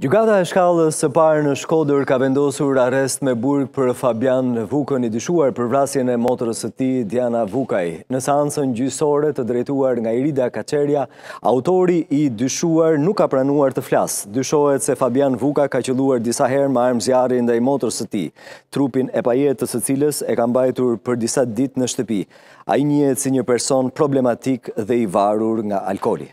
Gjykata e shkallës së parë në Shkodër ka vendosur arrest me burg për Fabian Vukën, i dyshuar për vrasjen e motrës së tij Diana Vukaj. Në seancën gjyqësore të drejtuar nga Irida Kaçerja, autori i dyshuar nuk ka pranuar të flasë. Dyshohet se Fabian Vuka ka qëlluar disa herë me armë zjarri ndaj motrës së tij, trupin e pajetë të së cilës e ka mbajtur për disa ditë në shtëpi. Ai njihet si një person problematik dhe i varur nga alkooli.